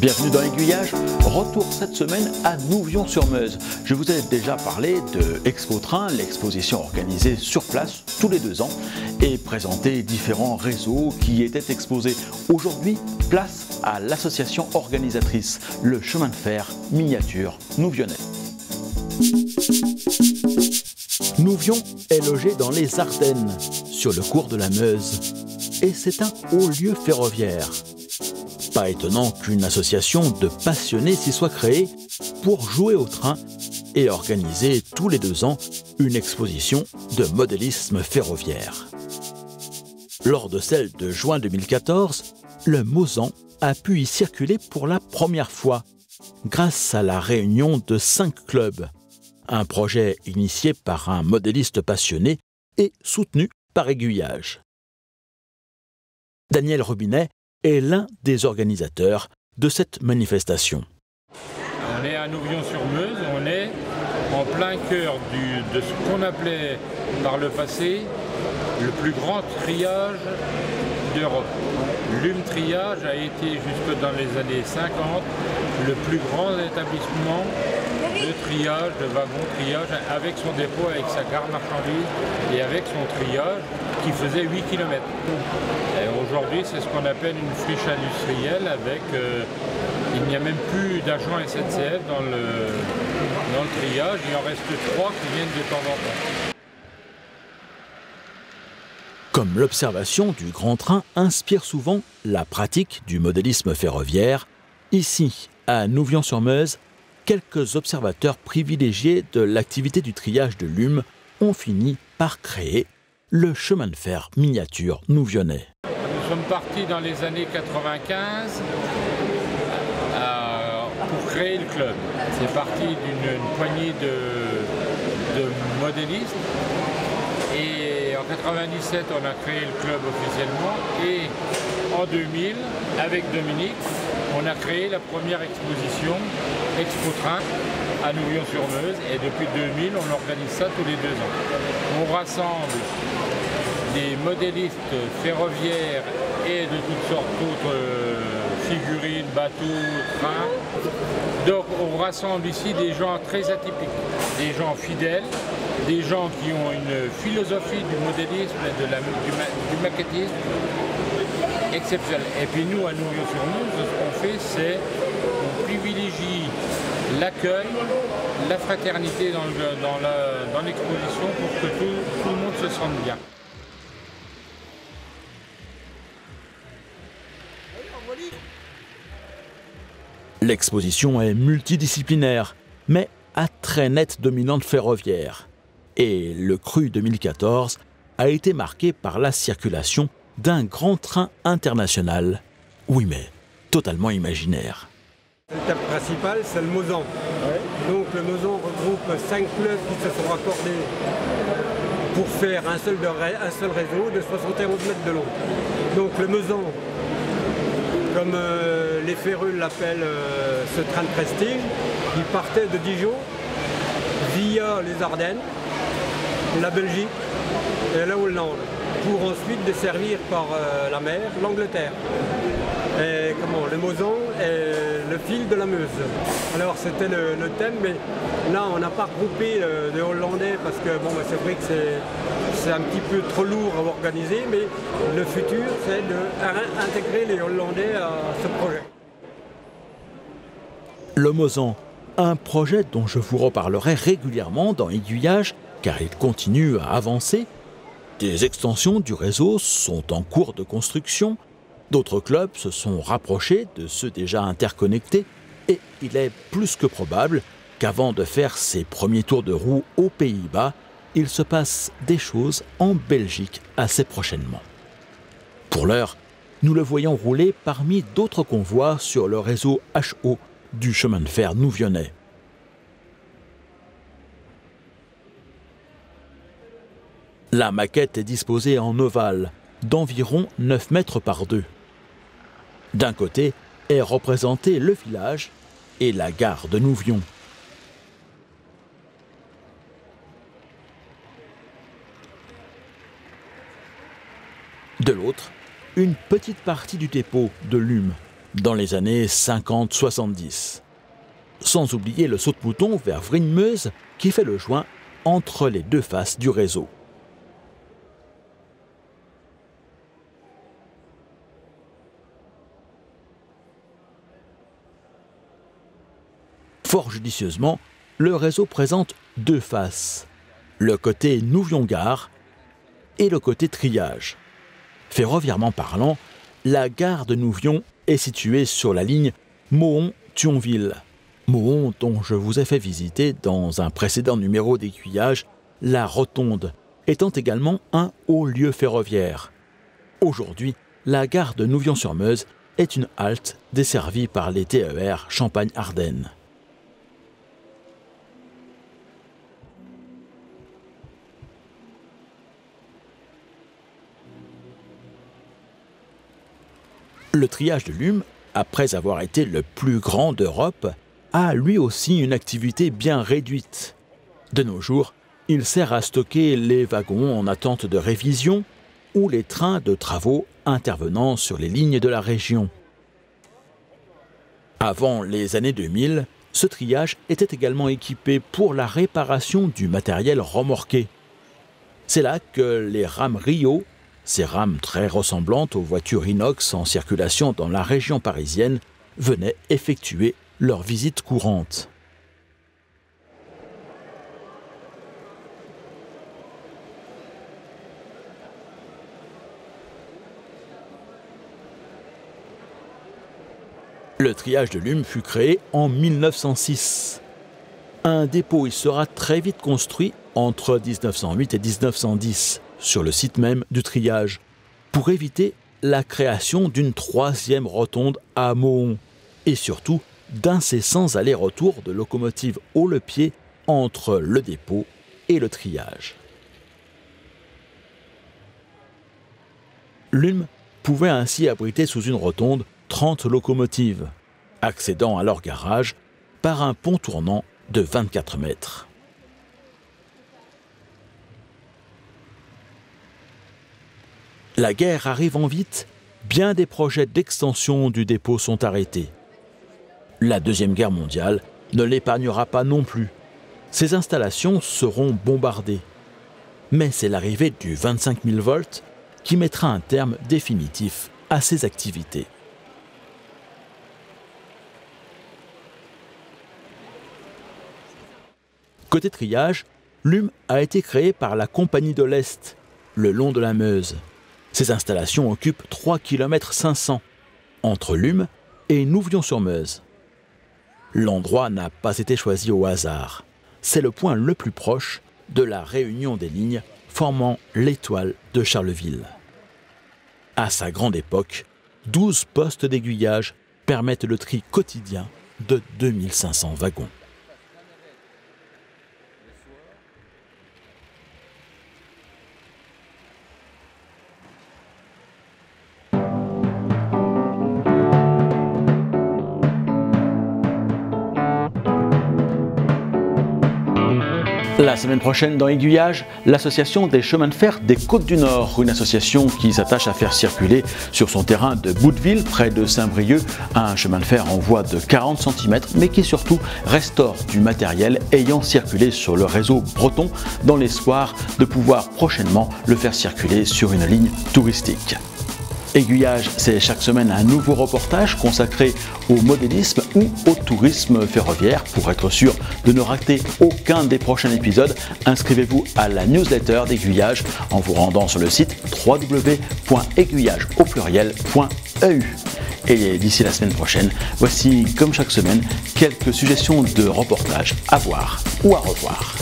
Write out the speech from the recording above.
Bienvenue dans Aiguillage. Retour cette semaine à Nouvion-sur-Meuse. Je vous ai déjà parlé de Expo Train, l'exposition organisée sur place tous les deux ans et présenté différents réseaux qui étaient exposés. Aujourd'hui, place à l'association organisatrice, le chemin de fer miniature Nouvionnais. Nouvion est logé dans les Ardennes, sur le cours de la Meuse, et c'est un haut lieu ferroviaire. Pas étonnant qu'une association de passionnés s'y soit créée pour jouer au train et organiser tous les deux ans une exposition de modélisme ferroviaire. Lors de celle de juin 2014, le Mosan a pu y circuler pour la première fois, grâce à la réunion de cinq clubs. Un projet initié par un modéliste passionné et soutenu par Aiguillage. Daniel Robinet est l'un des organisateurs de cette manifestation. On est à Nouvion-sur-Meuse, on est en plein cœur de ce qu'on appelait par le passé le plus grand triage d'Europe. L'UM Triage a été jusque dans les années 50 le plus grand établissement de triage, de wagon triage, avec son dépôt, avec sa gare marchandise et avec son triage qui faisait 8 km. Aujourd'hui, c'est ce qu'on appelle une friche industrielle avec... Euh, il n'y a même plus d'agents SNCF dans le, dans le triage, il en reste trois qui viennent de temps en temps. Comme l'observation du grand train inspire souvent la pratique du modélisme ferroviaire, ici, à Nouvion-sur-Meuse, quelques observateurs privilégiés de l'activité du triage de Lume ont fini par créer le chemin de fer miniature Nouvionnais. Nous sommes partis dans les années 95 euh, pour créer le club. C'est parti d'une poignée de, de modélistes et en 97 on a créé le club officiellement et en 2000 avec Dominique on a créé la première exposition Expo Train à Nouvion-sur-Meuse et depuis 2000 on organise ça tous les deux ans. On rassemble des modélistes ferroviaires et de toutes sortes d'autres euh, figurines, bateaux, trains. Donc on rassemble ici des gens très atypiques, des gens fidèles, des gens qui ont une philosophie du modélisme et du, maquettisme exceptionnelle. Et puis nous, à Nouveau sur nous, ce qu'on fait, c'est qu'on privilégie l'accueil, la fraternité dans, l'exposition pour que tout le monde se sente bien. L'exposition est multidisciplinaire, mais à très nette dominante ferroviaire. Et le cru 2014 a été marqué par la circulation d'un grand train international. Oui, mais totalement imaginaire. L'étape principale, c'est le Mosan. Donc le Mosan regroupe cinq clubs qui se sont raccordés pour faire un seul, réseau de 71 mètres de long. Donc le Mosan, comme euh, les férules l'appellent euh, ce train de prestige, il partait de Dijon via les Ardennes la Belgique et la Hollande, pour ensuite desservir par euh, la mer l'Angleterre. Et comment Le Mosan est le fil de la Meuse. Alors c'était le, thème, mais là on n'a pas regroupé euh, de Hollandais parce que bon, bah, c'est vrai que c'est un petit peu trop lourd à organiser, mais le futur c'est d'intégrer les Hollandais à ce projet. Le Mosan, un projet dont je vous reparlerai régulièrement dans Aiguillage car il continue à avancer. Des extensions du réseau sont en cours de construction, d'autres clubs se sont rapprochés de ceux déjà interconnectés, et il est plus que probable qu'avant de faire ses premiers tours de roue aux Pays-Bas, il se passe des choses en Belgique assez prochainement. Pour l'heure, nous le voyons rouler parmi d'autres convois sur le réseau HO du chemin de fer Nouvionnais. La maquette est disposée en ovale, d'environ 9 mètres par 2. D'un côté est représenté le village et la gare de Nouvion. De l'autre, une petite partie du dépôt de Lume, dans les années 50-70. Sans oublier le saut de bouton vers Vrigne-Meuse qui fait le joint entre les deux faces du réseau. Fort judicieusement, le réseau présente deux faces, le côté Nouvion-Gare et le côté triage. Ferroviairement parlant, la gare de Nouvion est située sur la ligne Mohon-Thionville. Mohon dont je vous ai fait visiter dans un précédent numéro d'aiguillage, la Rotonde, étant également un haut lieu ferroviaire. Aujourd'hui, la gare de Nouvion-sur-Meuse est une halte desservie par les TER Champagne-Ardenne. Le triage de Lume, après avoir été le plus grand d'Europe, a lui aussi une activité bien réduite. De nos jours, il sert à stocker les wagons en attente de révision ou les trains de travaux intervenant sur les lignes de la région. Avant les années 2000, ce triage était également équipé pour la réparation du matériel remorqué. C'est là que les rames Rio ces rames très ressemblantes aux voitures inox en circulation dans la région parisienne venaient effectuer leur visite courante. Le triage de Lume fut créé en 1906. Un dépôt y sera très vite construit entre 1908 et 1910 sur le site même du triage pour éviter la création d'une troisième rotonde à Mohon et surtout d'incessants allers-retours de locomotives haut le pied entre le dépôt et le triage. L'UM pouvait ainsi abriter sous une rotonde 30 locomotives, accédant à leur garage par un pont tournant de 24 mètres. La guerre arrive en vite, bien des projets d'extension du dépôt sont arrêtés. La Deuxième Guerre mondiale ne l'épargnera pas non plus. Ces installations seront bombardées. Mais c'est l'arrivée du 25 000 volts qui mettra un terme définitif à ces activités. Côté triage, l'UM a été créé par la Compagnie de l'Est, le long de la Meuse. Ces installations occupent 3 km 500 entre Lume et Nouvion-sur-Meuse. L'endroit n'a pas été choisi au hasard. C'est le point le plus proche de la réunion des lignes formant l'étoile de Charleville. À sa grande époque, 12 postes d'aiguillage permettent le tri quotidien de 2500 wagons. La semaine prochaine, dans Aiguillage, l'association des chemins de fer des Côtes du Nord, une association qui s'attache à faire circuler sur son terrain de Bouteville, près de Saint-Brieuc, un chemin de fer en voie de 40 cm, mais qui surtout restaure du matériel ayant circulé sur le réseau breton dans l'espoir de pouvoir prochainement le faire circuler sur une ligne touristique. Aiguillage, c'est chaque semaine un nouveau reportage consacré au modélisme ou au tourisme ferroviaire. Pour être sûr de ne rater aucun des prochains épisodes, inscrivez-vous à la newsletter d'Aiguillage en vous rendant sur le site www.aiguillage Et d'ici la semaine prochaine, voici comme chaque semaine quelques suggestions de reportages à voir ou à revoir.